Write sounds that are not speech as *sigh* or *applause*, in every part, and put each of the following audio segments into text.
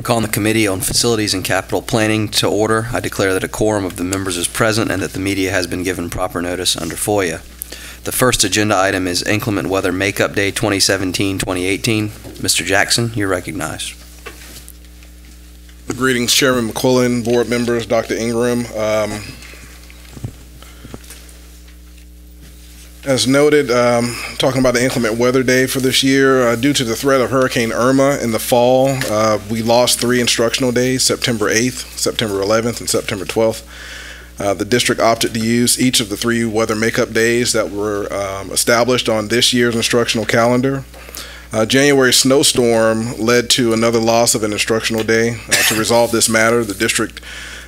Calling the Committee on Facilities and Capital Planning to order. I declare that a quorum of the members is present and that the media has been given proper notice under FOIA. The first agenda item is Inclement Weather Makeup Day 2017-2018. Mr. Jackson, you're recognized. Greetings, Chairman McQuillan, board members, Dr. Ingram. Um, As noted, um, talking about the inclement weather day for this year, uh, due to the threat of Hurricane Irma in the fall, uh, we lost three instructional days, September 8th, September 11th, and September 12th. Uh, The district opted to use each of the three weather makeup days that were um, established on this year's instructional calendar. Uh, January snowstorm led to another loss of an instructional day. Uh, To resolve this matter, the district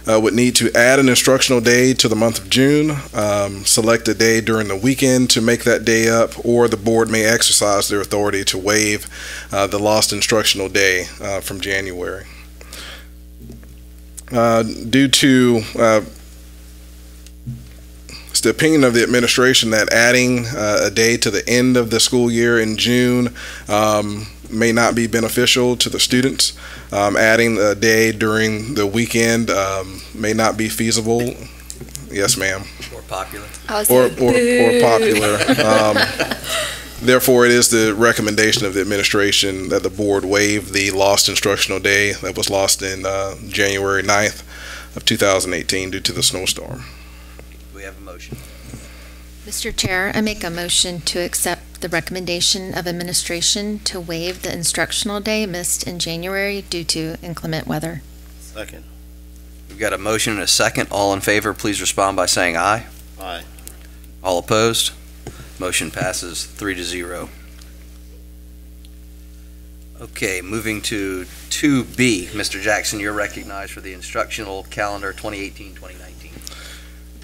uh, would need to add an instructional day to the month of June, um, select a day during the weekend to make that day up, or the board may exercise their authority to waive uh, the lost instructional day uh, from January. Uh, Due to uh, it's the opinion of the administration that adding uh, a day to the end of the school year in June um, may not be beneficial to the students. Um, adding a day during the weekend um, may not be feasible. Yes, ma'am. More popular. Or, or, or popular. Um, *laughs* Therefore, it is the recommendation of the administration that the board waive the lost instructional day that was lost in uh, January 9th of 2018 due to the snowstorm. Do we have a motion? Mr. Chair, I make a motion to accept the recommendation of administration to waive the instructional day missed in January due to inclement weather. Second. We've got a motion and a second. All in favor, please respond by saying aye. Aye. All opposed? Motion passes three to zero. Okay, moving to 2B. Mr. Jackson, you're recognized for the instructional calendar 2018-2019.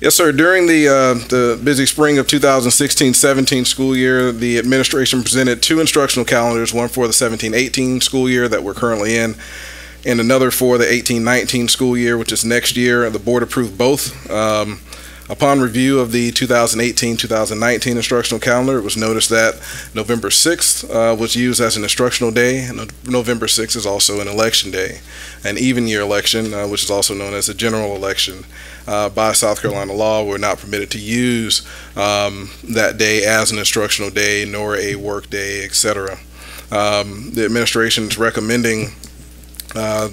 Yes, sir. During the uh, the busy spring of 2016-17 school year, the administration presented two instructional calendars, one for the 17-18 school year that we're currently in, and another for the 18-19 school year, which is next year. The board approved both. Um, upon review of the 2018-2019 instructional calendar, it was noticed that November 6th uh, was used as an instructional day, and November 6th is also an election day, an even year election, uh, which is also known as a general election uh, by South Carolina law, we're not permitted to use um, that day as an instructional day, nor a work day, etc. Um, the administration is recommending uh,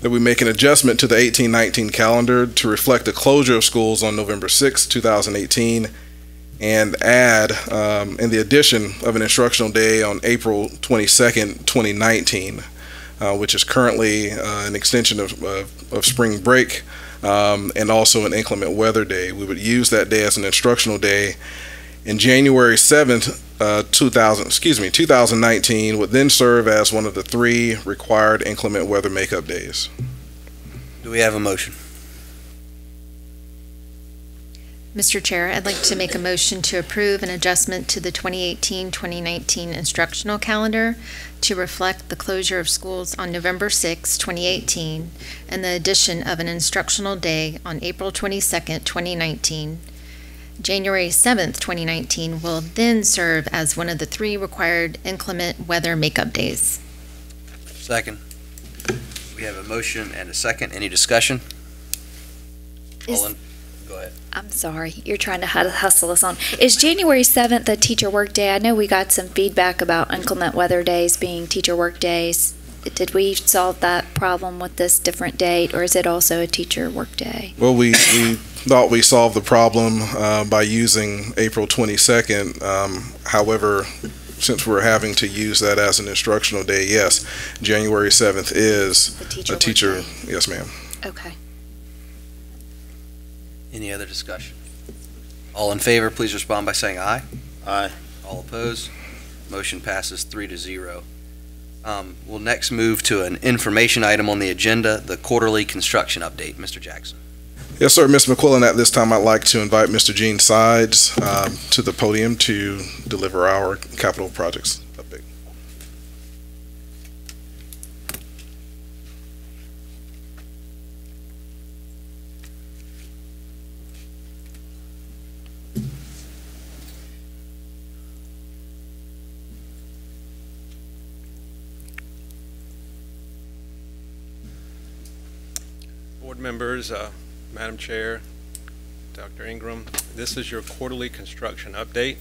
that we make an adjustment to the 1819 calendar to reflect the closure of schools on November 6, 2018, and add, um, in the addition of an instructional day on April 22nd, 2019, uh, which is currently uh, an extension of, of, of spring break um, and also an inclement weather day. We would use that day as an instructional day. In January 7th, uh, 2000, excuse me, 2019 would then serve as one of the three required inclement weather makeup days. Do we have a motion? Mr. Chair, I'd like to make a motion to approve an adjustment to the 2018-2019 instructional calendar to reflect the closure of schools on November 6, 2018, and the addition of an instructional day on April 22, 2019. January 7, 2019 will then serve as one of the three required inclement weather makeup days. Second. We have a motion and a second. Any discussion? Is- All in, go ahead. I'm sorry, you're trying to hustle us on. Is January 7th a teacher work day? I know we got some feedback about inclement weather days being teacher work days. Did we solve that problem with this different date, or is it also a teacher work day? Well, we, we thought we solved the problem uh, by using April 22nd. Um, however, since we're having to use that as an instructional day, yes, January 7th is The teacher a work teacher, day? yes, ma'am. Okay. Any other discussion? All in favor, please respond by saying aye. Aye. All opposed? Motion passes three to zero. Um, We'll next move to an information item on the agenda, the quarterly construction update. Mr. Jackson. Yes, sir. Ms. McQuillan, at this time, I'd like to invite Mr. Gene Sides um, to the podium to deliver our capital projects members, uh, Madam Chair, Dr. Ingram, this is your quarterly construction update.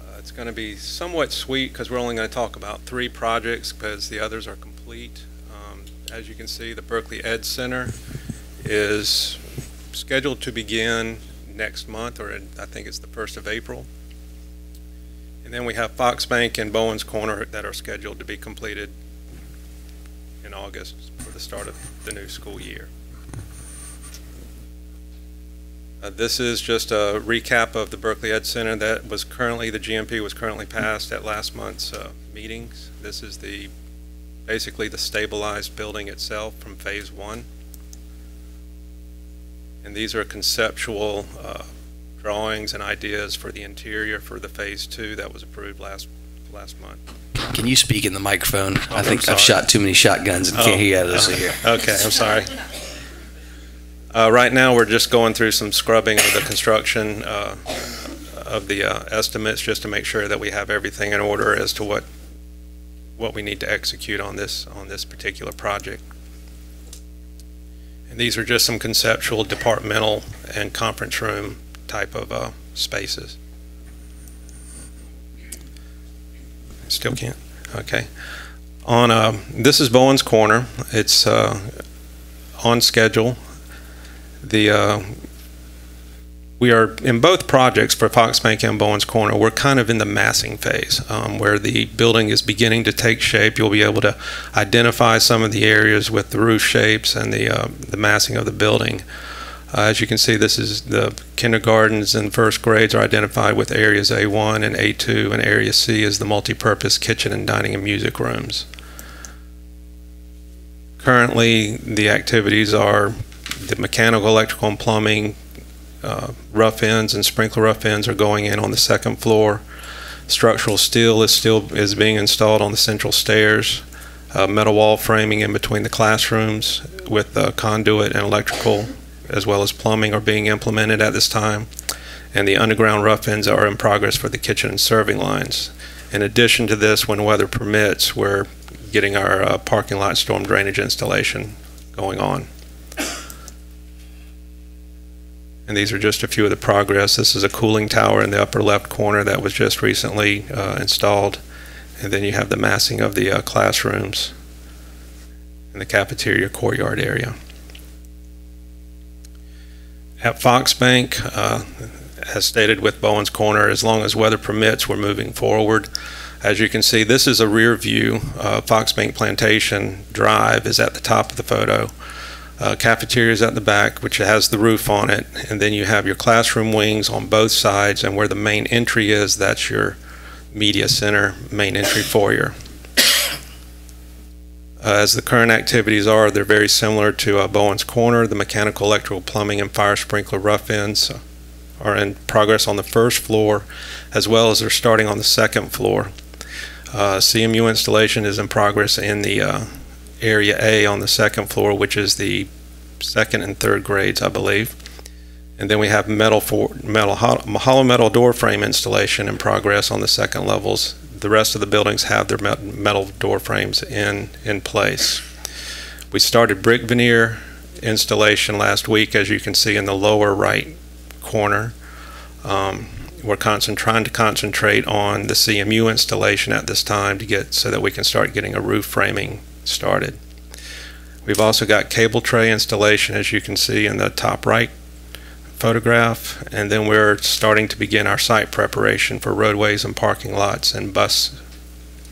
Uh, It's going to be somewhat sweet because we're only going to talk about three projects because the others are complete. Um, As you can see, the Berkeley Ed Center is scheduled to begin next month, or I think it's the 1st of April. And then we have Fox Bank and Bowen's Corner that are scheduled to be completed in August for the start of the new school year. Uh, This is just a recap of the Berkeley Ed Center that was currently, the GMP was currently passed at last month's uh, meetings. This is the, basically the stabilized building itself from Phase One. And these are conceptual uh, drawings and ideas for the interior for the Phase Two that was approved last, last month. Can you speak in the microphone? Oh, I think I've shot too many shotguns and can't hear others Oh, here. Okay, I'm sorry. Uh, Right now, we're just going through some scrubbing of the construction uh, of the uh, estimates, just to make sure that we have everything in order as to what, what we need to execute on this, on this particular project. And these are just some conceptual departmental and conference room type of uh, spaces. Still can't, okay. On, uh, this is Bowen's Corner. It's uh, on schedule. The, uh, we are, in both projects for Fox Bank and Bowen's Corner, we're kind of in the massing phase, um, where the building is beginning to take shape. You'll be able to identify some of the areas with the roof shapes and the, uh, the massing of the building. Uh, As you can see, this is the kindergartens and first grades are identified with areas A1 and A2, and Area C is the multipurpose kitchen and dining and music rooms. Currently, the activities are the mechanical, electrical, and plumbing, uh, rough-ins and sprinkler rough-ins are going in on the second floor. Structural steel is still, is being installed on the central stairs. Uh, Metal wall framing in between the classrooms with uh, conduit and electrical as well as plumbing are being implemented at this time. And the underground rough-ins are in progress for the kitchen and serving lines. In addition to this, when weather permits, we're getting our uh, parking lot storm drainage installation going on. And these are just a few of the progress. This is a cooling tower in the upper left corner that was just recently uh, installed. And then you have the massing of the uh, classrooms in the cafeteria courtyard area. At Fox Bank, uh, as stated with Bowen's Corner, as long as weather permits, we're moving forward. As you can see, this is a rear view. Uh, Fox Bank Plantation Drive is at the top of the photo. Uh, cafeteria is at the back, which has the roof on it, and then you have your classroom wings on both sides, and where the main entry is, that's your media center, main entry foyer. Uh, as the current activities are, they're very similar to uh, Bowen's Corner. The mechanical, electrical, plumbing, and fire sprinkler rough-ins are in progress on the first floor, as well as they're starting on the second floor. Uh, CMU installation is in progress in the uh, Area A on the second floor, which is the second and third grades, I believe. And then we have metal for, metal, hol- hollow metal door frame installation in progress on the second levels. The rest of the buildings have their metal door frames in, in place. We started brick veneer installation last week, as you can see in the lower right corner. Um, we're trying to concentrate on the CMU installation at this time to get, so that we can start getting a roof framing started. We've also got cable tray installation, as you can see in the top right photograph, and then we're starting to begin our site preparation for roadways and parking lots and bus,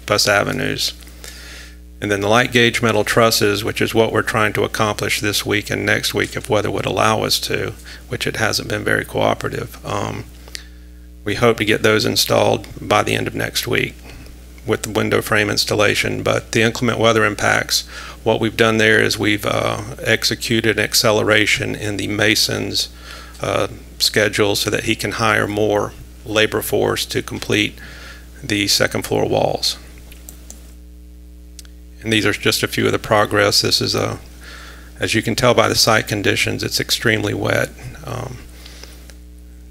bus avenues. And then the light gauge metal trusses, which is what we're trying to accomplish this week and next week if weather would allow us to, which it hasn't been very cooperative. Um, we hope to get those installed by the end of next week with the window frame installation, but the inclement weather impacts, what we've done there is we've uh, executed acceleration in the mason's uh, schedule so that he can hire more labor force to complete the second floor walls. And these are just a few of the progress. This is a, as you can tell by the site conditions, it's extremely wet. Um,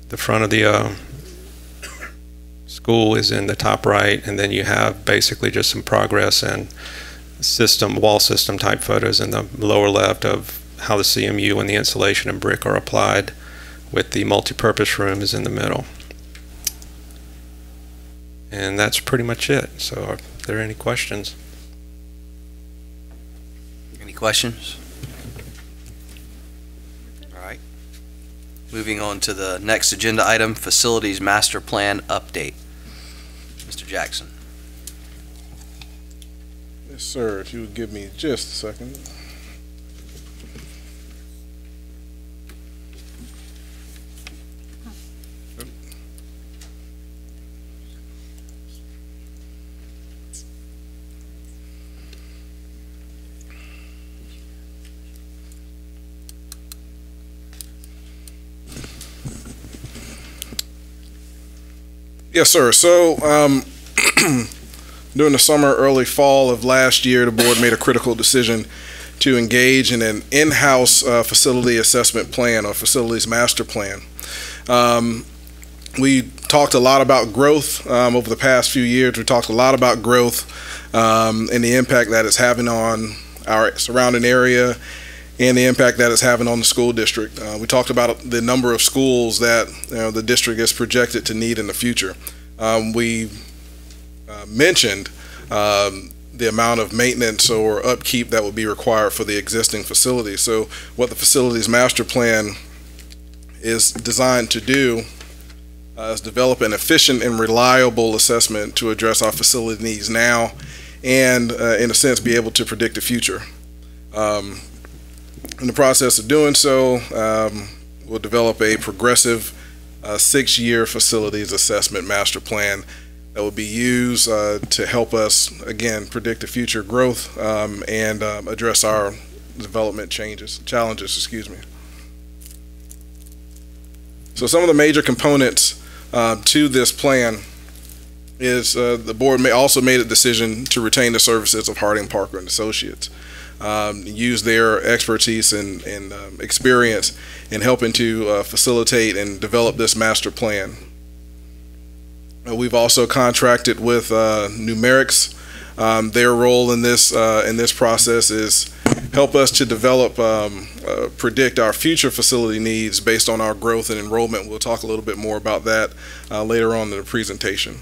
the front of the uh, school is in the top right, and then you have basically just some progress and system, wall system type photos in the lower left of how the CMU and the insulation and brick are applied with the multi-purpose room is in the middle. And that's pretty much it. So are there any questions? Any questions? All right. Moving on to the next agenda item, Facilities Master Plan Update. Mr. Jackson. Yes, sir. If you would give me just a second. Yes, sir. So, um, *clears throat* during the summer, early fall of last year, the board made a critical decision to engage in an in-house uh, facility assessment plan or facilities master plan. Um, we talked a lot about growth um, over the past few years. We talked a lot about growth um, and the impact that it's having on our surrounding area and the impact that it's having on the school district. Uh, we talked about the number of schools that you know, the district is projected to need in the future. Um, we uh, mentioned um, the amount of maintenance or upkeep that would be required for the existing facility. So, what the facilities master plan is designed to do uh, is develop an efficient and reliable assessment to address our facility needs now and, uh, in a sense, be able to predict the future. Um, in the process of doing so, um, we'll develop a progressive uh, six-year facilities assessment master plan that will be used uh, to help us, again, predict the future growth um, and um, address our development changes, challenges, excuse me. So some of the major components uh, to this plan is uh, the board may also made a decision to retain the services of Harding Parker and Associates um, use their expertise and, and um, experience in helping to uh, facilitate and develop this master plan. Uh, we've also contracted with uh, Numerics. Um, their role in this uh, in this process is help us to develop, um, uh, predict our future facility needs based on our growth and enrollment. We'll talk a little bit more about that uh, later on in the presentation.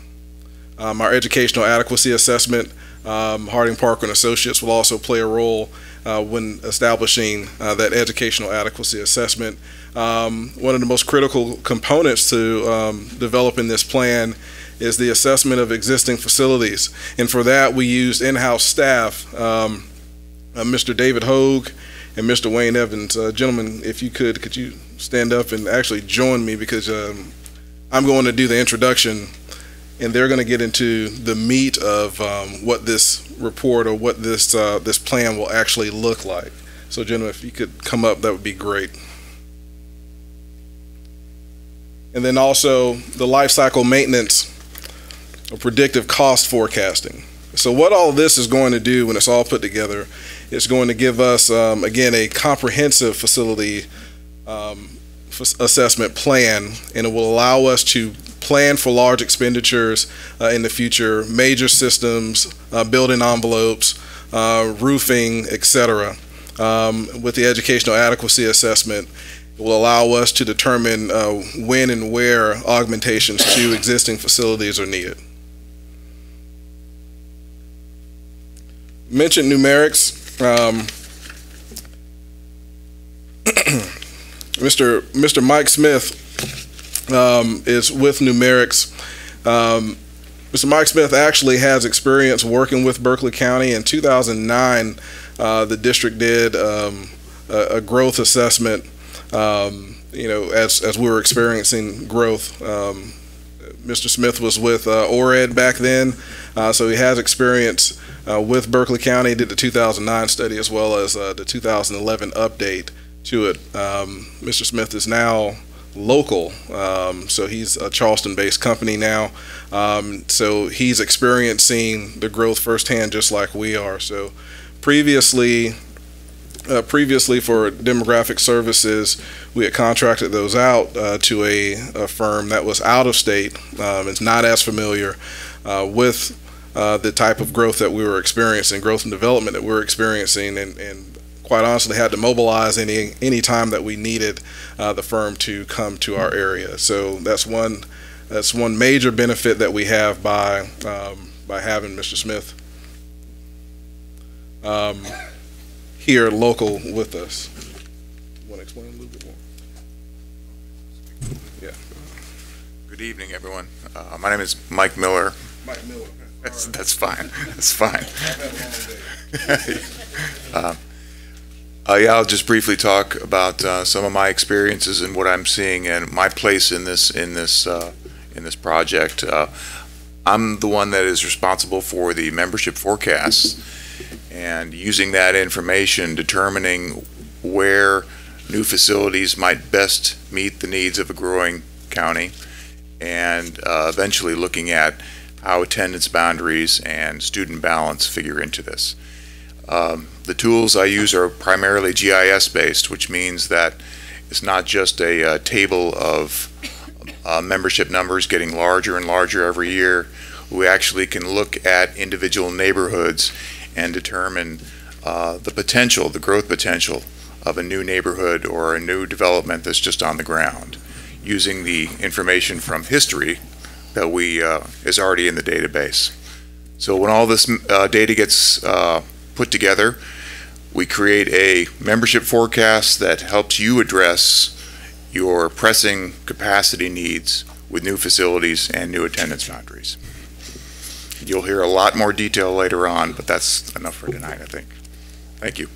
Um, our educational adequacy assessment um, Harding Parker and Associates will also play a role uh, when establishing uh, that educational adequacy assessment. Um, one of the most critical components to um, developing this plan is the assessment of existing facilities. And for that, we used in-house staff, um, uh, Mr. David Hogue and Mr. Wayne Evans. Uh, gentlemen, if you could, could you stand up and actually join me because um, I'm going to do the introduction and they're going to get into the meat of um, what this report or what this uh, this plan will actually look like. So, gentlemen, if you could come up, that would be great. And then also the life cycle maintenance or predictive cost forecasting. So, what all this is going to do when it's all put together, it's going to give us um, again a comprehensive facility um, assessment plan, and it will allow us to plan for large expenditures uh, in the future, major systems, uh, building envelopes, uh, roofing, etc. Um, with the educational adequacy assessment, it will allow us to determine uh, when and where augmentations to existing facilities are needed. Mentioned numerics. Um, Mr. Mr. Mike Smith um, is with Numerics. Um, Mr. Mike Smith actually has experience working with Berkeley County. In 2009, uh, the district did um, a, a, growth assessment. Um, you know, as as we were experiencing growth. Um, Mr. Smith was with uh, ORED back then, uh, so he has experience uh, with Berkeley County. Did the 2009 study as well as uh, the 2011 update to it. Um, Mr. Smith is now local. Um, so he's a Charleston-based company now. Um, so he's experiencing the growth firsthand, just like we are. So previously, uh, previously for demographic services, we had contracted those out uh, to a, a, firm that was out of state. Um, it's not as familiar uh, with uh, the type of growth that we were experiencing, growth and development that we were experiencing, and, and quite honestly had to mobilize any any time that we needed uh, the firm to come to our area. So that's one that's one major benefit that we have by um, by having Mr. Smith um, here local with us. Want to explain a little bit more? Yeah, Good evening, everyone. Uh, My name is Mike Miller. Mike Miller. That's, that's fine, that's fine. *laughs* Uh, uh, Yeah, I'll just briefly talk about uh, some of my experiences and what I'm seeing and my place in this, in this, uh, in this project. Uh, I'm the one that is responsible for the membership forecasts and using that information, determining where new facilities might best meet the needs of a growing county, and uh, eventually looking at how attendance boundaries and student balance figure into this. Um, The tools I use are primarily GIS-based, which means that it's not just a uh, table of uh, membership numbers getting larger and larger every year. We actually can look at individual neighborhoods and determine uh, the potential, the growth potential of a new neighborhood or a new development that's just on the ground, using the information from history that we, uh, is already in the database. So when all this uh, data gets put together, we create a membership forecast that helps you address your pressing capacity needs with new facilities and new attendance boundaries. You'll hear a lot more detail later on, but that's enough for tonight, I think. Thank you.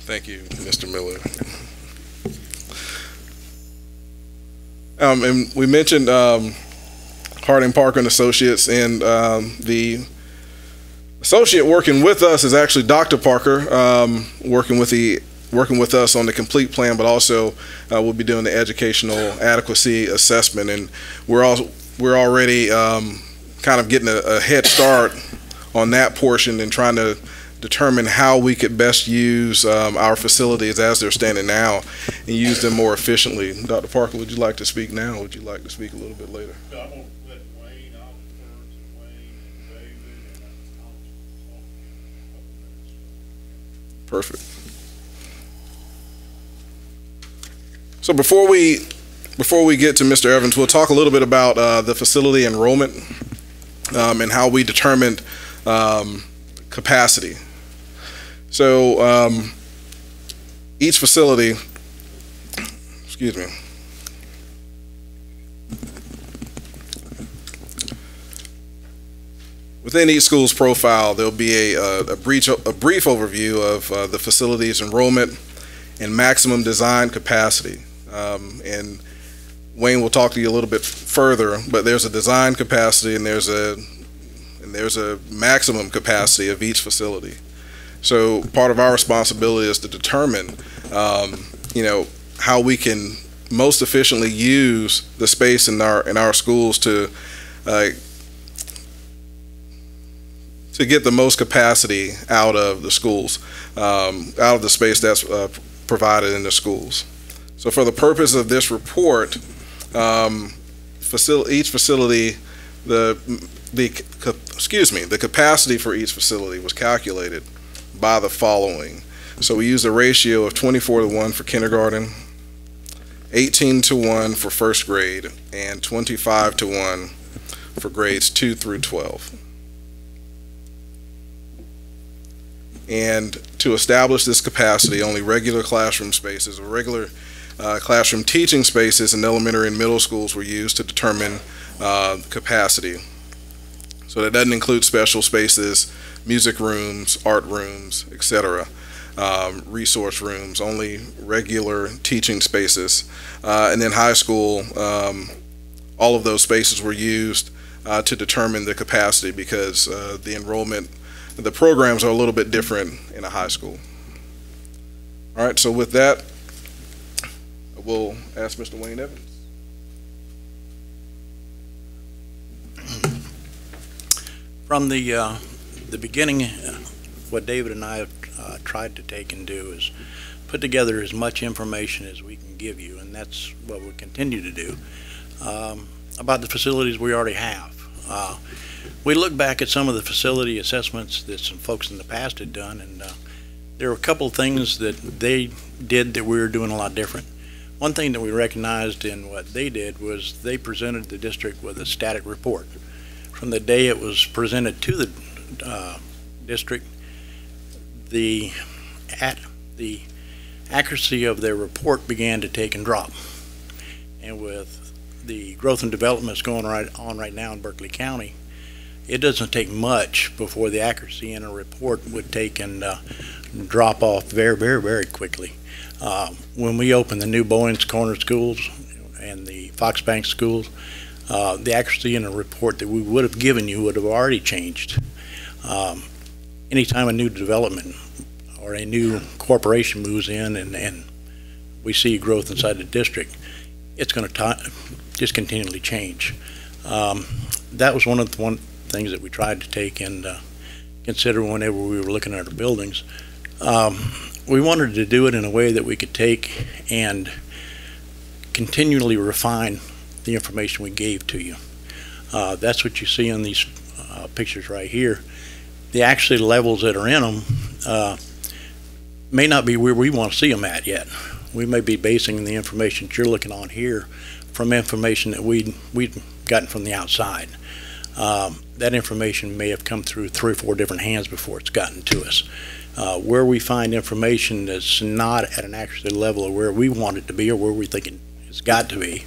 Thank you, Mr. Miller. Um, and we mentioned um, Harding Parker and Associates, and um, the associate working with us is actually Dr. Parker, um, working with the working with us on the complete plan, but also uh, we'll be doing the educational adequacy assessment, and we're all we're already um, kind of getting a, a head start on that portion and trying to determine how we could best use um, our facilities as they're standing now and use them more efficiently. Dr. Parker, would you like to speak now? Would you like to speak a little bit later? Perfect. So before we before we get to Mr. Evans, we'll talk a little bit about uh, the facility enrollment um, and how we determined um, capacity. So um, each facility, excuse me. Within each school's profile, there'll be a, uh, a, brief, a brief overview of uh, the facility's enrollment and maximum design capacity. Um, and Wayne will talk to you a little bit further, but there's a design capacity and there's a and there's a maximum capacity of each facility. So part of our responsibility is to determine, um, you know, how we can most efficiently use the space in our in our schools to uh, to get the most capacity out of the schools, um, out of the space that's uh, provided in the schools. So for the purpose of this report, um, each facility, the the excuse me, the capacity for each facility was calculated by the following. So we used a ratio of 24 to 1 for kindergarten, 18 to 1 for first grade, and 25 to 1 for grades 2 through 12. And to establish this capacity, only regular classroom spaces or regular uh, classroom teaching spaces in elementary and middle schools were used to determine uh, capacity. So that doesn't include special spaces, music rooms, art rooms, etc., um, resource rooms, only regular teaching spaces. Uh, and then high school, um, all of those spaces were used uh, to determine the capacity because uh, the enrollment, the programs are a little bit different in a high school. All right, so with that, we'll ask Mr. Wayne Evans. From the, uh, the beginning, what David and I have uh, tried to take and do is put together as much information as we can give you, and that's what we'll continue to do. um, about the facilities we already have. Uh, we look back at some of the facility assessments that some folks in the past had done, and uh, there were a couple of things that they did that we were doing a lot different. One thing that we recognized in what they did was they presented the district with a static report. From the day it was presented to the uh, district, the at the accuracy of their report began to take and drop. And with the growth and developments going right on right now in Berkeley County, it doesn't take much before the accuracy in a report would take and uh, drop off very, very, very quickly. Uh, when we opened the new Bowens Corner schools and the Fox Bank schools, uh, the accuracy in a report that we would have given you would have already changed. Um, anytime a new development or a new corporation moves in and, and we see growth inside the district, it's going to just continually change. Um, that was one of the one things that we tried to take and uh, consider whenever we were looking at our buildings. Um, we wanted to do it in a way that we could take and continually refine the information we gave to you. Uh, that's what you see in these uh, pictures right here. The actual levels that are in them uh, may not be where we want to see them at yet. We may be basing the information that you're looking on here from information that we'd, we'd gotten from the outside. Um, that information may have come through three or four different hands before it's gotten to us. Uh, where we find information that's not at an accuracy level of where we want it to be or where we think it's got to be,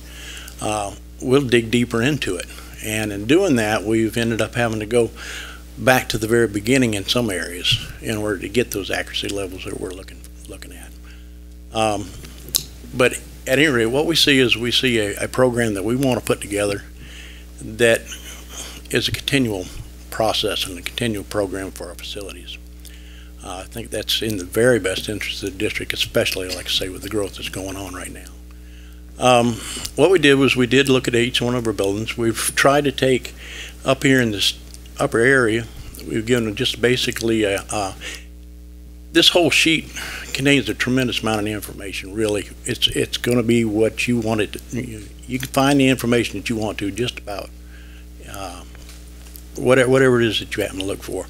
uh, we'll dig deeper into it. And in doing that, we've ended up having to go back to the very beginning in some areas in order to get those accuracy levels that we're looking looking at. Um, but at any rate, what we see is we see a, a program that we want to put together that is a continual process and a continual program for our facilities. Uh, I think that's in the very best interest of the district, especially, like I say, with the growth that's going on right now. Um, what we did was we did look at each one of our buildings. We've tried to take up here in this upper area, we've given just basically a, a this whole sheet contains a tremendous amount of information. Really, it's it's going to be what you want it. To, you, you, can find the information that you want to just about uh, whatever whatever it is that you happen to look for.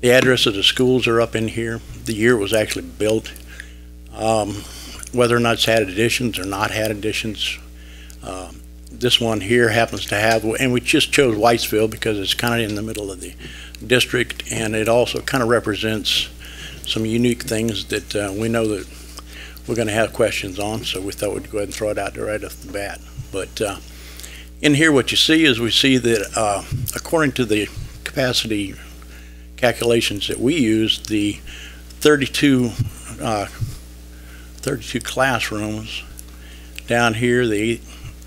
The address of the schools are up in here. The year it was actually built. Um, whether or not it's had additions or not had additions. Um, this one here happens to have, and we just chose Whitesville because it's kind of in the middle of the district, and it also kind of represents some unique things that uh, we know that we're going to have questions on, so we thought we'd go ahead and throw it out there right off the bat. But uh, in here, what you see is we see that uh, according to the capacity calculations that we use, the 32 uh, 32 classrooms down here, the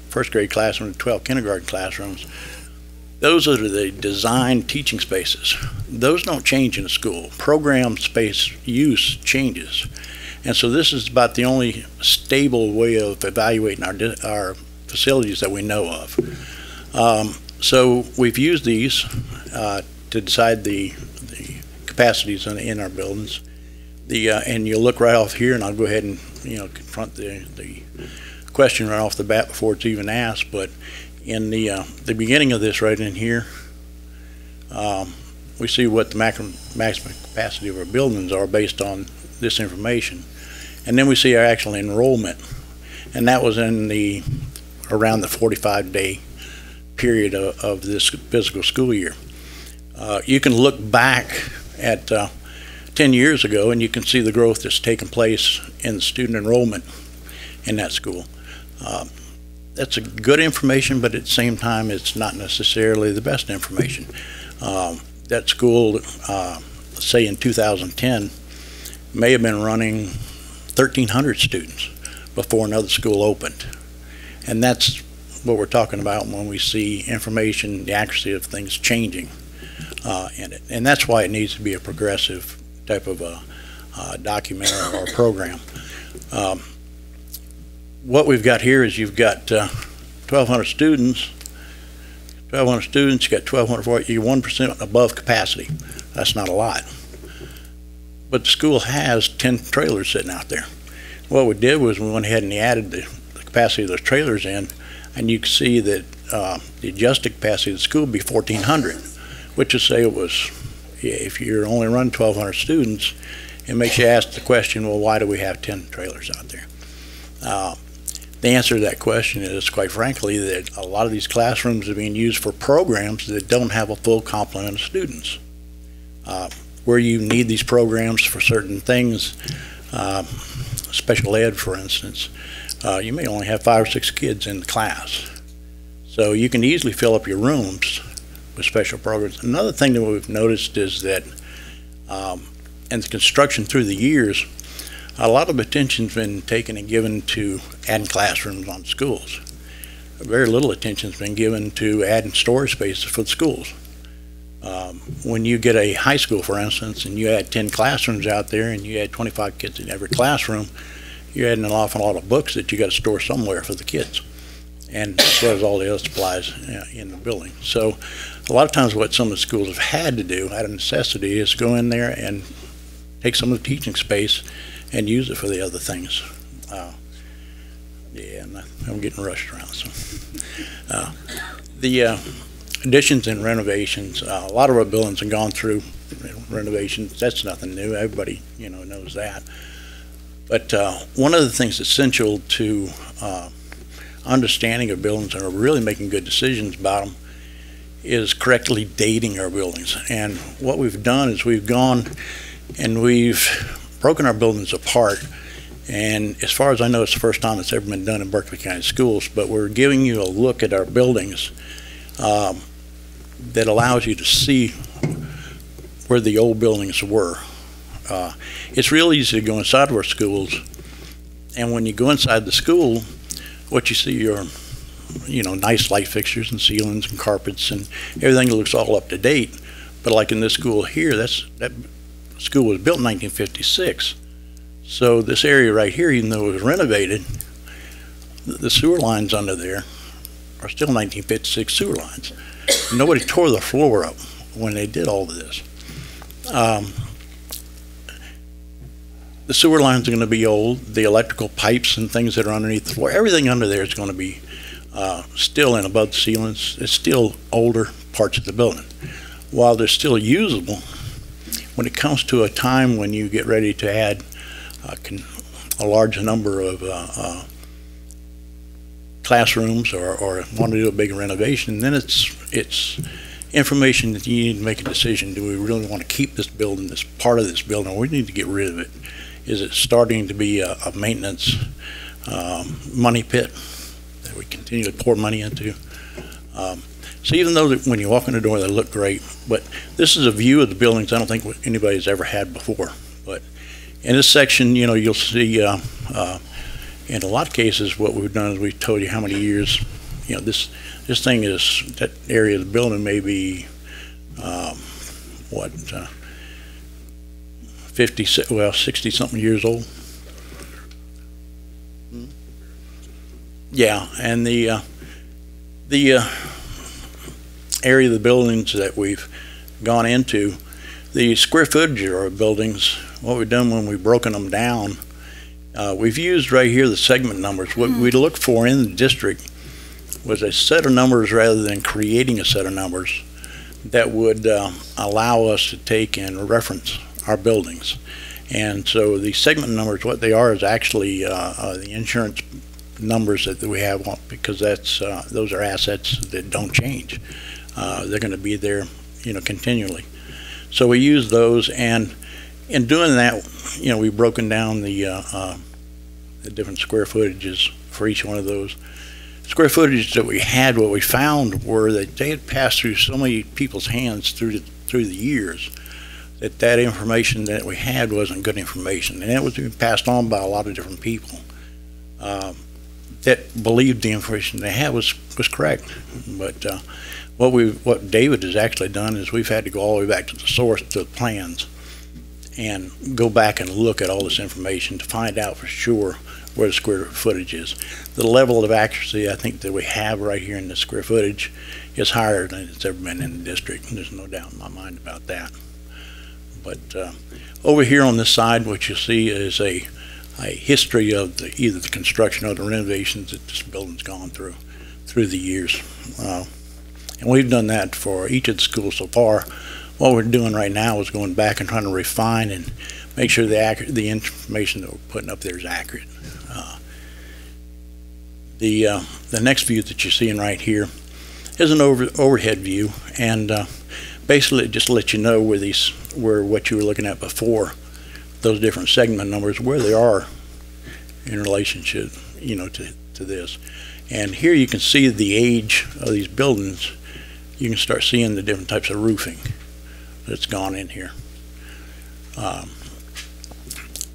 first grade classroom, 12 kindergarten classrooms, those are the design teaching spaces. Those don't change in a school. Program space use changes. And so this is about the only stable way of evaluating our, our facilities that we know of. Um, so we've used these uh, to decide the, the capacities in, in our buildings. The, uh, and you'll look right off here, and I'll go ahead and you know confront the, the question right off the bat before it's even asked. But in the uh, the beginning of this, right in here, um, we see what the maximum, maximum capacity of our buildings are based on this information, and then we see our actual enrollment, and that was in the around the 45 day period of, of this physical school year. Uh, you can look back at uh, 10 years ago, and you can see the growth that's taken place in student enrollment in that school. Uh, that's a good information, but at the same time, it's not necessarily the best information. Um, that school, uh, say in 2010, may have been running 1,300 students before another school opened. And that's what we're talking about when we see information, the accuracy of things changing uh, in it. And that's why it needs to be a progressive type of a, a document or, or program. Um, what we've got here is you've got uh, 1,200 students. 1,200 students, you got 1,200, you're 1% above capacity. That's not a lot. But the school has 10 trailers sitting out there. What we did was we went ahead and added the capacity of those trailers in, and you can see that uh, the adjusted capacity of the school would be 1,400, which is say it was, if you're only running 1,200 students, it makes you ask the question, well, why do we have 10 trailers out there? Uh, the answer to that question is, quite frankly, that a lot of these classrooms are being used for programs that don't have a full complement of students. Uh, where you need these programs for certain things, uh, special ed, for instance, uh, you may only have five or six kids in the class. So you can easily fill up your rooms with special programs. Another thing that we've noticed is that um, in the construction through the years, a lot of attention's been taken and given to adding classrooms on schools. Very little attention's been given to adding storage spaces for the schools. Um, when you get a high school, for instance, and you add 10 classrooms out there and you add 25 kids in every classroom, you're adding an awful lot of books that you got to store somewhere for the kids. And as well as all the other supplies in the building. So a lot of times what some of the schools have had to do out of necessity is go in there and take some of the teaching space and use it for the other things. Uh, yeah, I'm getting rushed around. So, uh, the uh, additions and renovations, uh, a lot of our buildings have gone through renovations. That's nothing new. Everybody, you know, knows that. But uh, one of the things essential to uh, understanding of buildings and really making good decisions about them is correctly dating our buildings. And what we've done is we've gone and we've broken our buildings apart. And as far as I know, it's the first time it's ever been done in Berkeley County Schools, but we're giving you a look at our buildings um, that allows you to see where the old buildings were. Uh, it's real easy to go inside of our schools, and when you go inside the school, what you see are, you know, nice light fixtures and ceilings and carpets and everything looks all up to date. But like in this school here, that's that school was built in 1956. So this area right here, even though it was renovated, the sewer lines under there are still 1956 sewer lines. Nobody tore the floor up when they did all of this. Um, the sewer lines are going to be old. The electrical pipes and things that are underneath the floor, everything under there is going to be uh, still in above the ceilings. It's still older parts of the building. While they're still usable, when it comes to a time when you get ready to add uh, a large number of uh, uh, classrooms or, or want to do a big renovation, then it's it's information that you need to make a decision. Do we really want to keep this building, this part of this building, or we need to get rid of it? Is it starting to be a, a maintenance um, money pit that we continue to pour money into? Um, so even though when you walk in the door they look great, but this is a view of the buildings I don't think anybody's ever had before. But in this section, you know, you'll see uh, uh, in a lot of cases what we've done is we've told you how many years, you know, this this thing is that area of the building may be um, what uh, 50 well 60 something years old. Yeah, and the uh, the uh, area of the buildings that we've gone into, the square footage of our buildings, what we've done when we've broken them down, uh, we've used right here the segment numbers. What we looked for in the district was a set of numbers rather than creating a set of numbers that would uh, allow us to take and reference our buildings. And so the segment numbers, what they are is actually uh, uh, the insurance numbers that we have because that's uh, those are assets that don't change uh, they're going to be there, you know, continually. So we use those, and in doing that, you know, we've broken down the, uh, uh, the different square footages for each one of those. Square footage that we had, what we found were that they had passed through so many people's hands through the, through the years that that information that we had wasn't good information, and it was being passed on by a lot of different people. Um, that believed the information they had was was correct, but uh, what we what David has actually done is we've had to go all the way back to the source to the plans and go back and look at all this information to find out for sure where the square footage is. The level of accuracy I think that we have right here in the square footage is higher than it's ever been in the district. There's no doubt in my mind about that. But uh, over here on this side, what you see is a a history of the, either the construction or the renovations that this building's gone through, through the years. Uh, And we've done that for each of the schools so far. What we're doing right now is going back and trying to refine and make sure the the information that we're putting up there is accurate. Uh, The, uh, the next view that you're seeing right here is an over, overhead view, and, uh, basically it just lets you know where these, where what you were looking at before, those different segment numbers, where they are in relationship, you know, to, to this. And here you can see the age of these buildings. You can start seeing the different types of roofing that's gone in here. Um,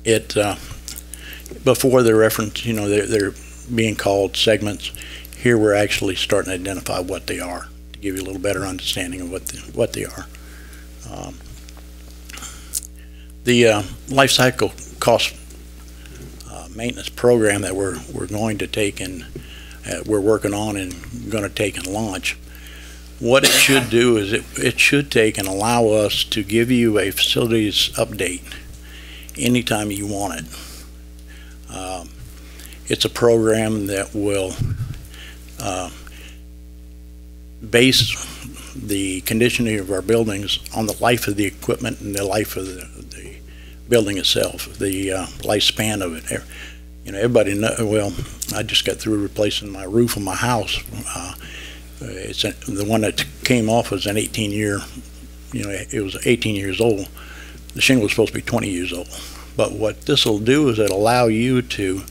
It, uh, before the reference, you know, they're, they're being called segments. Here we're actually starting to identify what they are, give you a little better understanding of what, the- what they are. Um, The uh, life cycle cost uh, maintenance program that we're, we're going to take and uh, we're working on and going to take and launch, what it should do is it, it should take and allow us to give you a facilities update anytime you want it. Um, It's a program that will uh, base the conditioning of our buildings on the life of the equipment and the life of the, the building itself, the uh, lifespan of it. You know, everybody know, well, I just got through replacing my roof on my house. Uh, It's, a- the one that came off was an 18-year, you know, it was 18 years old. The shingle was supposed to be 20 years old. But what this will do is it'll allow you to,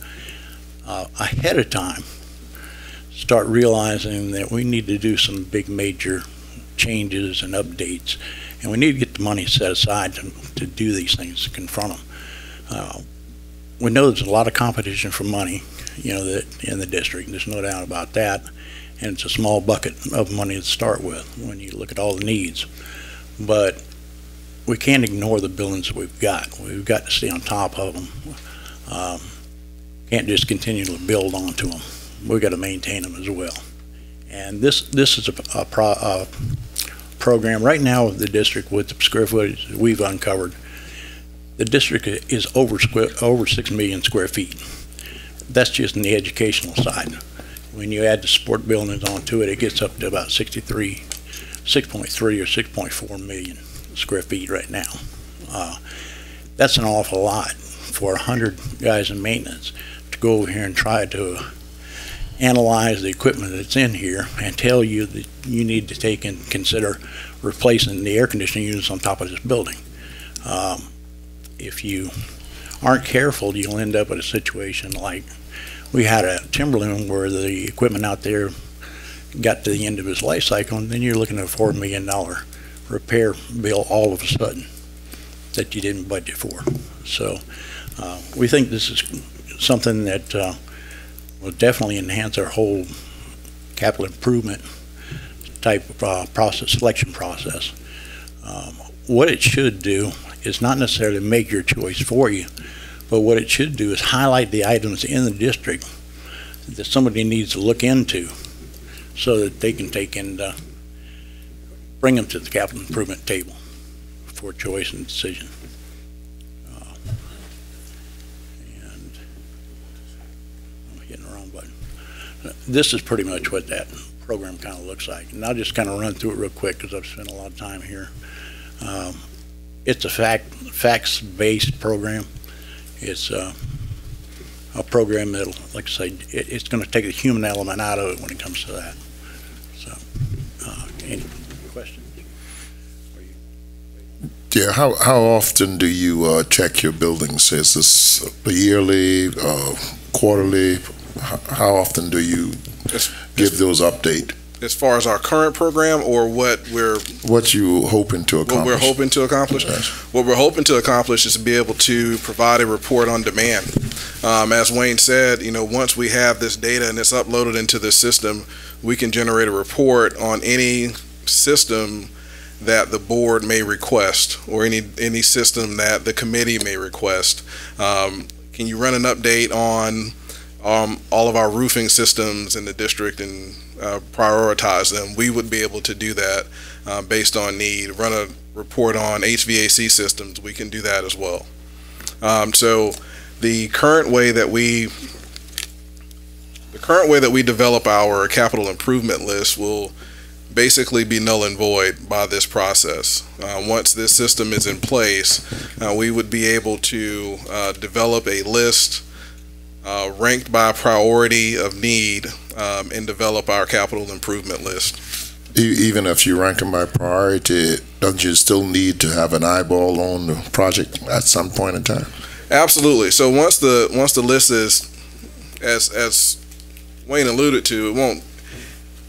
uh, ahead of time, start realizing that we need to do some big major changes and updates. And we need to get the money set aside to, to do these things, to confront them. Uh, we know there's a lot of competition for money, you know, that in the district. There's no doubt about that. And it's a small bucket of money to start with when you look at all the needs. But we can't ignore the buildings that we've got. We've got to stay on top of them. Um, can't just continue to build onto them. We've got to maintain them as well. And this this is a, a, pro, a program right now. of The district with the square footage that we've uncovered, the district is over square, over six million square feet. That's just in the educational side. When you add the sport buildings onto it, it gets up to about 63, 6.3 or 6.4 million square feet right now. Uh, that's an awful lot for 100 guys in maintenance to go over here and try to analyze the equipment that's in here and tell you that you need to take and consider replacing the air conditioning units on top of this building. Um, if you aren't careful, you'll end up in a situation like we had at Timberland where the equipment out there got to the end of its life cycle, and then you're looking at a $4 million repair bill all of a sudden that you didn't budget for. So uh, we think this is something that uh, will definitely enhance our whole capital improvement type of uh, process, selection process. Um, What it should do is not necessarily make your choice for you, but what it should do is highlight the items in the district that somebody needs to look into so that they can take and uh, bring them to the capital improvement table for choice and decision. Uh, And I'm hitting the wrong button. Uh, This is pretty much what that program kind of looks like. And I'll just kind of run through it real quick because I've spent a lot of time here. Um, It's a fact, facts-based program. It's uh, a program that'll, like I say, it, it's going to take the human element out of it when it comes to that. So, uh, any questions? Yeah, how, how often do you uh, check your buildings? Is this yearly, uh, quarterly? H- How often do you As, give those update? as far as our current program or what we're What you hoping to accomplish? What we're hoping to accomplish. Yes. What we're hoping to accomplish is to be able to provide a report on demand. Um, as Wayne said, you know, once we have this data and it's uploaded into the system, we can generate a report on any system that the board may request or any any system that the committee may request. Um, can you run an update on um, all of our roofing systems in the district and uh, prioritize them? We would be able to do that uh, based on need. Run a report on HVAC systems, we can do that as well. Um, so the current way that we the current way that we develop our capital improvement list will basically be null and void by this process. Uh, once this system is in place, uh, we would be able to uh, develop a list uh, ranked by priority of need um, and develop our capital improvement list. Even if you rank them by priority, don't you still need to have an eyeball on the project at some point in time? Absolutely. So once the once the list is, as as Wayne alluded to, it won't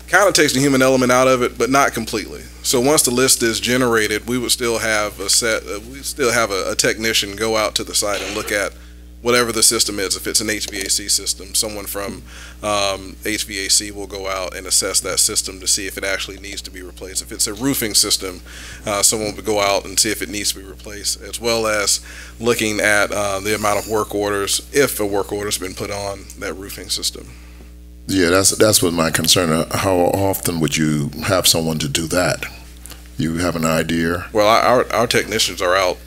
kind of takes the human element out of it, but not completely. So once the list is generated, we would still have a set. Uh, we still have a, a technician go out to the site and look at whatever the system is. If it's an HVAC system, someone from um, HVAC will go out and assess that system to see if it actually needs to be replaced. If it's a roofing system, uh, someone would go out and see if it needs to be replaced, as well as looking at uh, the amount of work orders, if a work order's been put on that roofing system. Yeah, that's that's what my concern. Uh, How often would you have someone to do that? You have an idea, Well, our, our technicians are out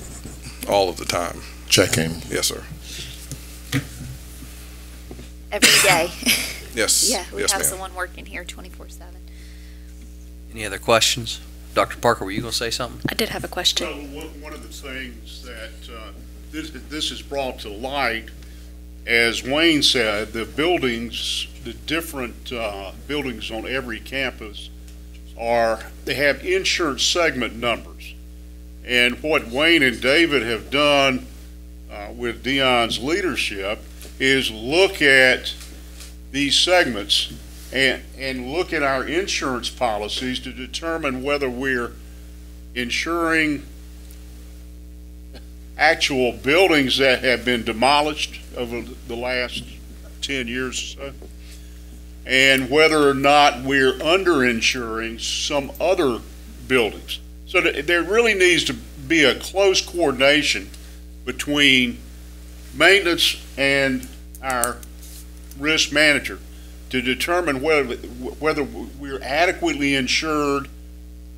all of the time. checking. Yes, sir. Every day. *coughs* Yes. Yeah, we yes, have ma'am. someone working here twenty-four seven. Any other questions? Dr. Parker, were you going to say something? I did have a question. So one, one of the things that, uh, this, this is brought to light, as Wayne said, the buildings, the different, uh, buildings on every campus are, they have insurance segment numbers. And what Wayne and David have done, uh, with Dion's leadership is look at these segments and, and look at our insurance policies to determine whether we're insuring actual buildings that have been demolished over the last 10 years or so, and whether or not we're underinsuring some other buildings. So there really needs to be a close coordination between maintenance and our risk manager to determine whether, whether we're adequately insured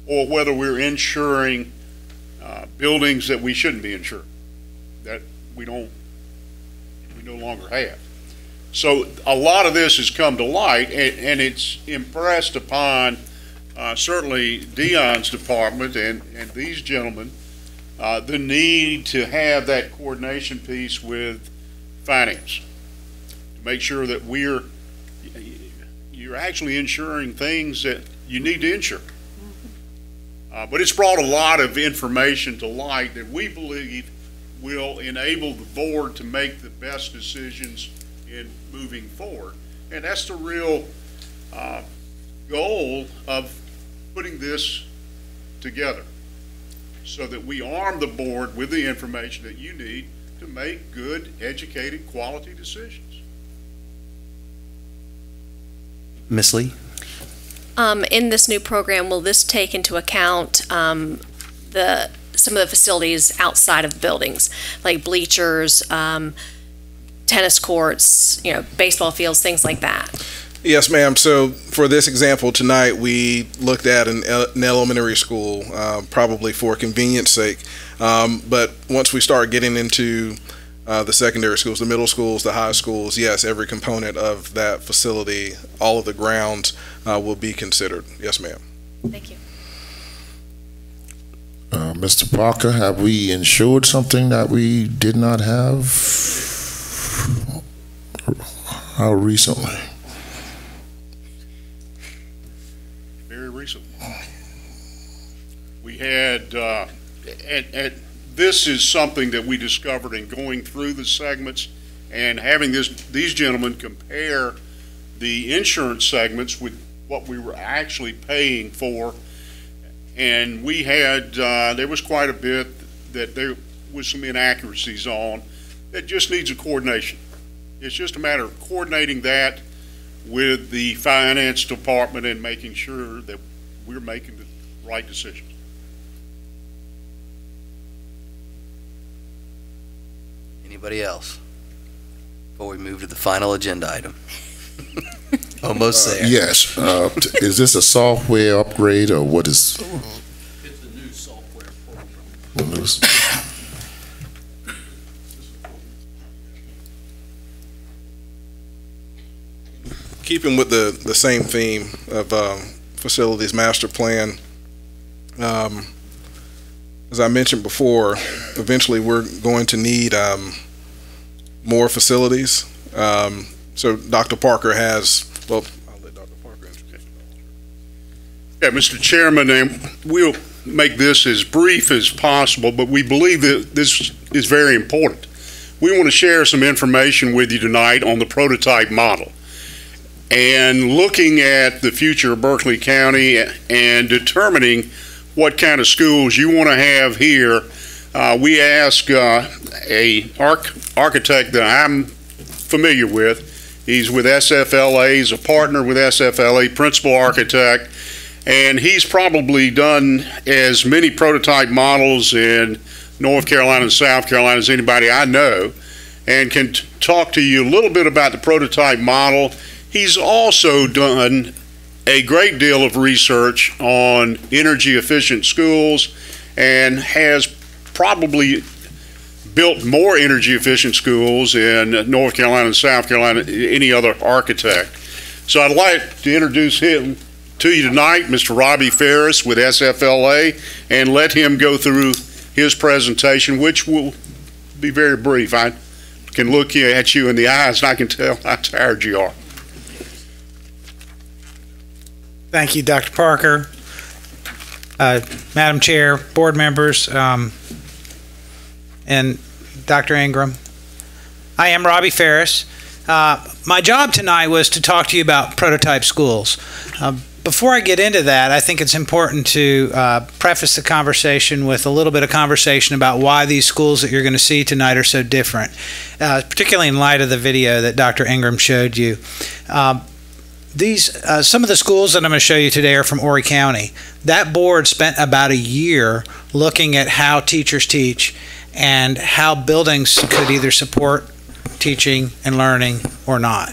or whether we're insuring uh, buildings that we shouldn't be insured, that we don't, we no longer have. So a lot of this has come to light, and, and it's impressed upon uh, certainly Dion's department and, and these gentlemen, uh, the need to have that coordination piece with finance. To make sure that we're, you're actually insuring things that you need to insure. Uh, but it's brought a lot of information to light that we believe will enable the board to make the best decisions in moving forward. And that's the real uh, goal of putting this together, so that we arm the board with the information that you need to make good, educated, quality decisions. Miss Lee? Um, in this new program, will this take into account, um, the, some of the facilities outside of the buildings, like bleachers, um, tennis courts, you know, baseball fields, things like that? Yes, ma'am. So for this example tonight, we looked at an, an elementary school, uh, probably for convenience sake. Um, but once we start getting into uh, the secondary schools, the middle schools, the high schools, yes, every component of that facility, all of the grounds uh, will be considered. Yes, ma'am. Thank you. Uh, Mr. Parker, have we insured something that we did not have? How recently? very recently. We had, uh, and, and this is something that we discovered in going through the segments and having this, these gentlemen compare the insurance segments with what we were actually paying for. And we had, uh, there was quite a bit that there was some inaccuracies on that just needs a coordination. It's just a matter of coordinating that with the finance department and making sure that we're making the right decisions. Anybody else? Before we move to the final agenda item. *laughs* Almost uh, there. Yes. Uh, t- is this a software upgrade or what is? It's a new software program. Keeping with the, the same theme of um, facilities master plan, um, as I mentioned before, eventually we're going to need um, more facilities. Um, so Dr. Parker has, well, I'll let Dr. Parker introduce. Yeah, Mr. Chairman, we'll make this as brief as possible, but we believe that this is very important. We want to share some information with you tonight on the prototype model. And looking at the future of Berkeley County and determining what kind of schools you want to have here, uh, we ask uh, a arch- architect that I'm familiar with. He's with SFLA. He's a partner with SFLA, principal architect, and he's probably done as many prototype models in North Carolina and South Carolina as anybody I know, and can talk to you a little bit about the prototype model. He's also done a great deal of research on energy efficient schools and has probably built more energy efficient schools in North Carolina and South Carolina than any other architect. So I'd like to introduce him to you tonight, Mr. Robbie Ferris with SFLA, and let him go through his presentation, which will be very brief. I can look at you in the eyes and I can tell how tired you are. Thank you, Dr. Parker. Uh, Madam Chair, board members, um, and Dr. Ingram. I am Robbie Ferris. Uh, my job tonight was to talk to you about prototype schools. Uh, before I get into that, I think it's important to uh, preface the conversation with a little bit of conversation about why these schools that you're going to see tonight are so different, uh, particularly in light of the video that Dr. Ingram showed you. Um, these uh, some of the schools that I'm going to show you today are from Horry County. That board spent about a year looking at how teachers teach and how buildings could either support teaching and learning or not.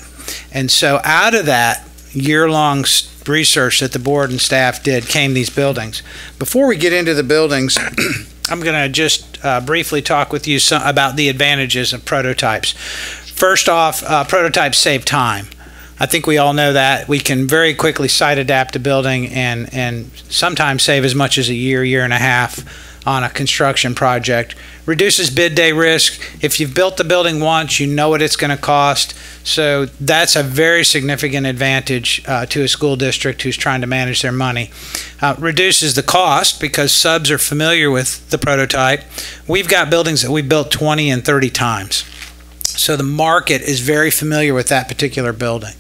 And so out of that year-long research that the board and staff did came these buildings. Before we get into the buildings, *clears throat* I'm going to just uh, briefly talk with you some, about the advantages of prototypes. First off, uh, prototypes save time. I think we all know that. We can very quickly site adapt a building and, and sometimes save as much as a year, year and a half on a construction project. Reduces bid day risk. If you've built the building once, you know what it's going to cost. So that's a very significant advantage uh, to a school district who's trying to manage their money. Uh, reduces the cost because subs are familiar with the prototype. We've got buildings that we built 20 and 30 times. So the market is very familiar with that particular building.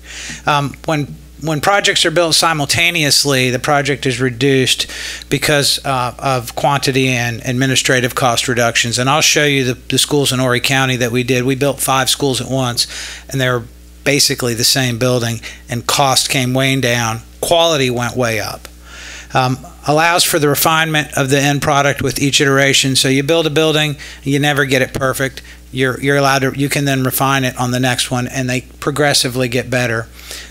Um, when when projects are built simultaneously, the project is reduced because uh, of quantity and administrative cost reductions. And I'll show you the, the schools in Horry County that we did. We built five schools at once, and they're basically the same building, and cost came way down. Quality went way up. Um, allows for the refinement of the end product with each iteration. So you build a building, you never get it perfect. You're, you're allowed to, you can then refine it on the next one, and they progressively get better.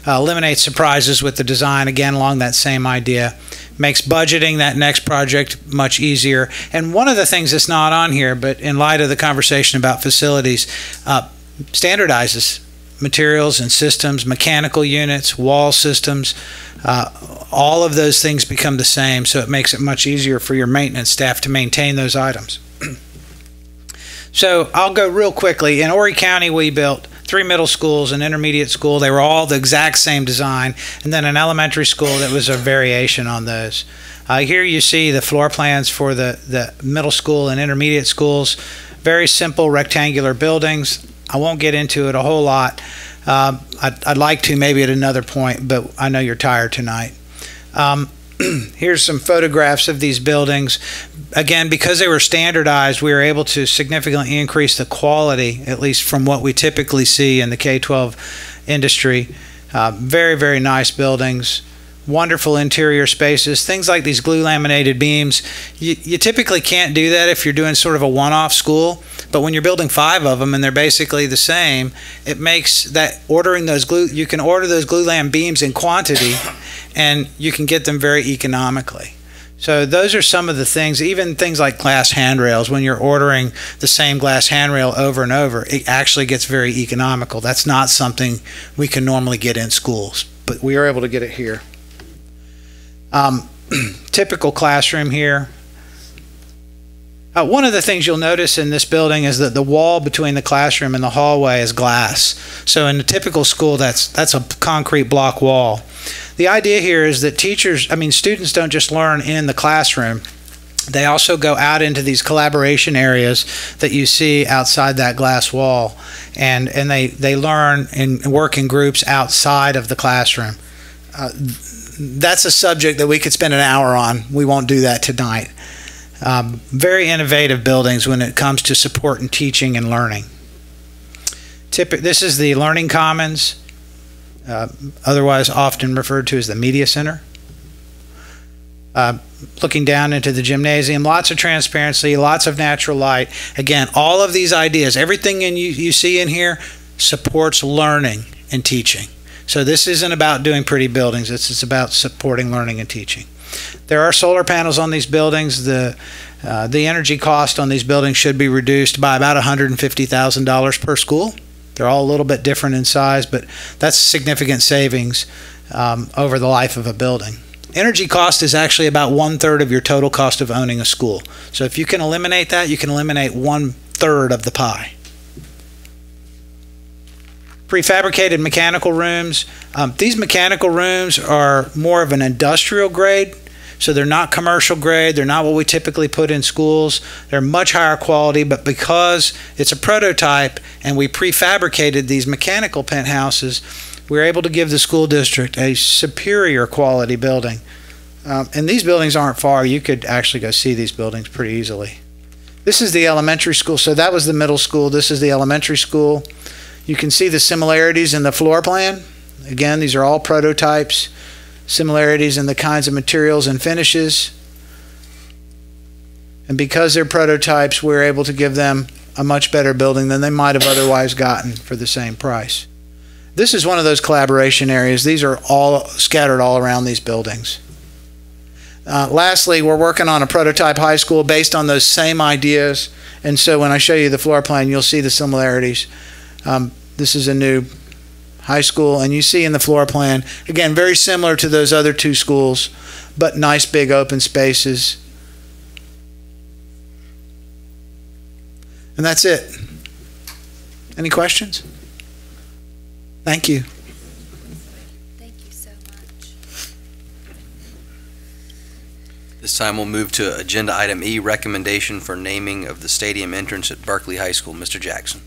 Uh, eliminates surprises with the design, again, along that same idea. Makes budgeting that next project much easier. And one of the things that's not on here, but in light of the conversation about facilities, uh, standardizes materials and systems, mechanical units, wall systems, uh, all of those things become the same, so it makes it much easier for your maintenance staff to maintain those items. So I'll go real quickly. In Horry County, we built three middle schools, an intermediate school. They were all the exact same design, and then an elementary school that was a variation on those. Uh, here you see the floor plans for the, the middle school and intermediate schools. Very simple rectangular buildings. I won't get into it a whole lot. Um, I'd, I'd, like to maybe at another point, but I know you're tired tonight. Um, *clears throat* here's some photographs of these buildings. Again, because they were standardized, we were able to significantly increase the quality, at least from what we typically see in the K 12 industry. Uh, very, very nice buildings wonderful interior spaces, things like these glue laminated beams. You, you typically can't do that if you're doing sort of a one off school, but when you're building five of them and they're basically the same, it makes that ordering those glue, you can order those glulam beams in quantity and you can get them very economically. So those are some of the things, even things like glass handrails, when you're ordering the same glass handrail over and over, it actually gets very economical. That's not something we can normally get in schools, but we are able to get it here. Um, *clears throat* typical classroom here. Uh, one of the things you'll notice in this building is that the wall between the classroom and the hallway is glass. So in a typical school, that's that's a concrete block wall. The idea here is that teachers, I mean, students don't just learn in the classroom. They also go out into these collaboration areas that you see outside that glass wall, and and they they learn and work in groups outside of the classroom. Uh, that's a subject that we could spend an hour on. We won't do that tonight. Um, very innovative buildings when it comes to support supporting teaching and learning. Typ- this is the Learning Commons, uh, otherwise often referred to as the Media Center. Uh, looking down into the gymnasium, lots of transparency, lots of natural light. Again, all of these ideas, everything in you, you see in here supports learning and teaching. So this isn't about doing pretty buildings, it's, it's about supporting learning and teaching. There are solar panels on these buildings. The uh, the energy cost on these buildings should be reduced by about $150,000 per school. They're all a little bit different in size, but that's significant savings um, over the life of a building. Energy cost is actually about one third of your total cost of owning a school. So if you can eliminate that, you can eliminate one third of the pie. Prefabricated mechanical rooms. Um, these mechanical rooms are more of an industrial grade so they're not commercial grade. They're not what we typically put in schools. They're much higher quality, but because it's a prototype and we prefabricated these mechanical penthouses, we are able to give the school district a superior quality building. Um, and these buildings aren't far. You could actually go see these buildings pretty easily. This is the elementary school. So that was the middle school. This is the elementary school. You can see the similarities in the floor plan. Again, these are all prototypes similarities in the kinds of materials and finishes. And because they're prototypes, we're able to give them a much better building than they might have otherwise gotten for the same price. This is one of those collaboration areas. These are all scattered all around these buildings. Uh, lastly, we're working on a prototype high school based on those same ideas. And so when I show you the floor plan, you'll see the similarities. Um, this is a new high school, and you see in the floor plan, again, very similar to those other two schools, but nice big open spaces. And that's it. Any questions? Thank you. Thank you so much. This time we'll move to agenda item E, recommendation for naming of the stadium entrance at Berkeley High School. Mr. Jackson.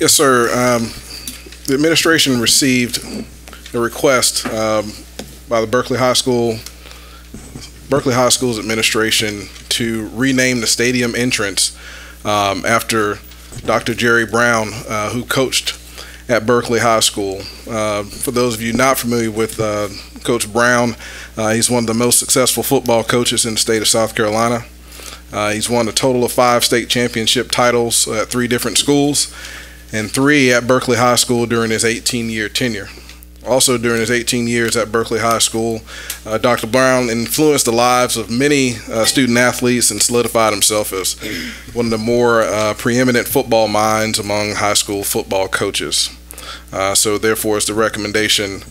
Yes, sir. Um, the administration received a request um, by the Berkeley High School, Berkeley High School's administration to rename the stadium entrance um, after Dr. Jerry Brown, uh, who coached at Berkeley High School. Uh, for those of you not familiar with uh, Coach Brown, uh, he's one of the most successful football coaches in the state of South Carolina. Uh, he's won a total of five state championship titles at three different schools and three at Berkeley High School during his 18 year tenure. Also, during his 18 years at Berkeley High School, uh, Dr. Brown influenced the lives of many uh, student athletes and solidified himself as one of the more uh, preeminent football minds among high school football coaches. Uh, so, therefore, it's the recommendation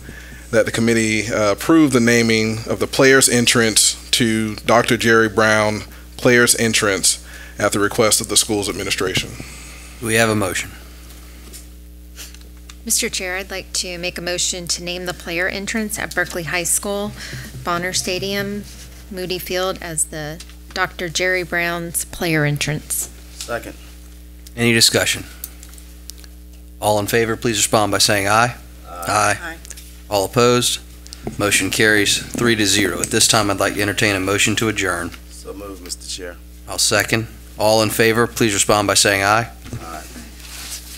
that the committee uh, approve the naming of the players' entrance to Dr. Jerry Brown Players' Entrance at the request of the school's administration. We have a motion? Mr. Chair, I'd like to make a motion to name the player entrance at Berkeley High School, Bonner Stadium, Moody Field as the Dr. Jerry Brown's player entrance. Second. Any discussion? All in favor, please respond by saying aye. Aye. Aye. All opposed? Motion carries three to zero. At this time, I'd like to entertain a motion to adjourn. So moved, Mr. Chair. I'll second. All in favor, please respond by saying aye. Aye.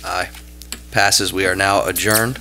Aye. Passes. We are now adjourned.